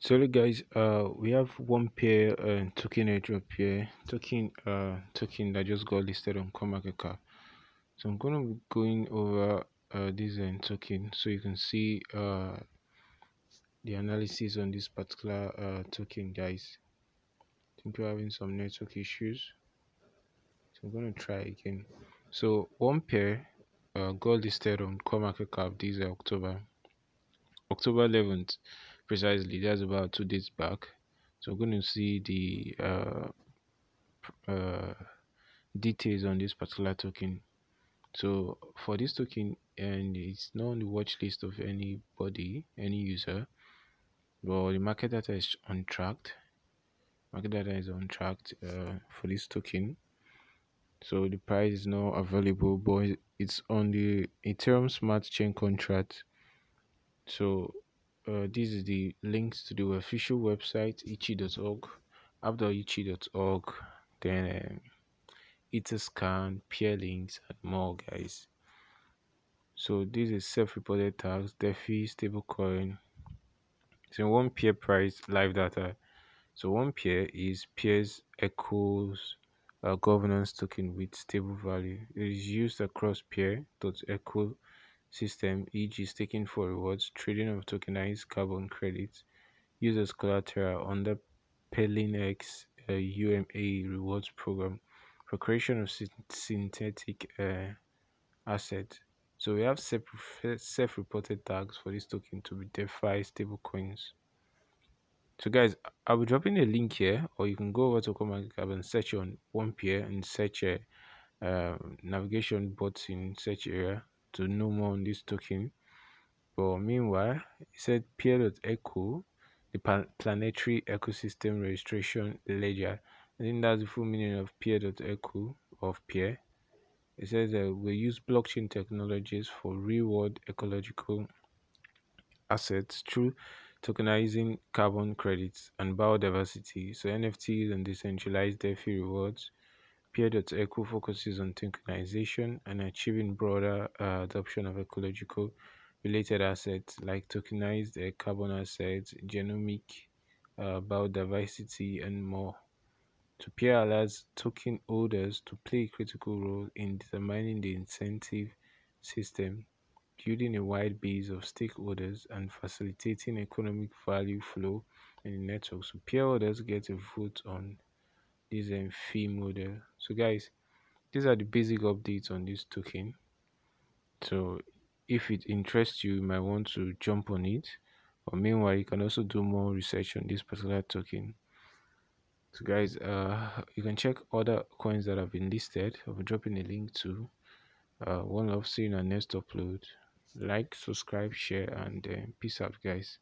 Sorry guys, uh we have one pair uh token airdrop here, token uh token that just got listed on CoinMarketCap. So I'm gonna be going over uh this uh, token so you can see uh the analysis on this particular uh token guys. I think we're having some network issues. So I'm gonna try again. So one pair uh got listed on CoinMarketCap this October October 11th precisely. That's about two days back. So we're going to see the uh, uh, details on this particular token. So for this token and it's not on the watch list of anybody any user but the market data is untracked market data is untracked uh, for this token. So the price is not available but it's on the ethereum smart chain contract. So uh, this is the links to the official website ichi.org app.ichi.org then um, Etherscan, peer links and more guys. So this is self-reported tags defi stablecoin so one peer price live data. So one peer is peers echoes uh, governance token with stable value. It is used across peer.echo system e.g. staking for rewards, trading of tokenized carbon credits, used as collateral under PerlinX uh, UMA rewards program for creation of synthetic uh, assets. So we have self-reported tags for this token to be DeFi stablecoins. So guys, I'll be dropping a link here, or you can go over to CoinMarketCap and search on one peer and search a uh, navigation button search area to know more on this token. But meanwhile, he said peer.echo, the planetary ecosystem registration ledger. I think that's the full meaning of peer.echo of peer. It says that we use blockchain technologies for real-world ecological assets through tokenizing carbon credits and biodiversity. So NFTs and decentralized DeFi rewards Peer.echo focuses on tokenization and achieving broader uh, adoption of ecological related assets like tokenized uh, carbon assets, genomic uh, biodiversity, and more. To peer allows token holders to play a critical role in determining the incentive system, building a wide base of stakeholders, and facilitating economic value flow in the network. So peer holders get a vote on this um, fee model. So guys these are the basic updates on this token. So if it interests you you might want to jump on it. But meanwhile you can also do more research on this particular token. So guys uh you can check other coins that have been listed. I'll be dropping a link to uh one love seeing our next upload. Like subscribe share and uh, peace out guys